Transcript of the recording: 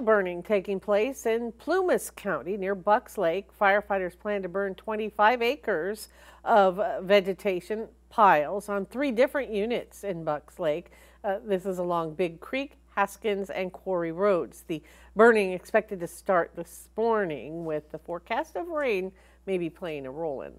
burning taking place in Plumas County near Bucks Lake. Firefighters plan to burn 25 acres of vegetation piles on three different units in Bucks Lake. Uh, this is along Big Creek, Haskins, and Quarry Roads. The burning expected to start this morning with the forecast of rain maybe playing a role in that.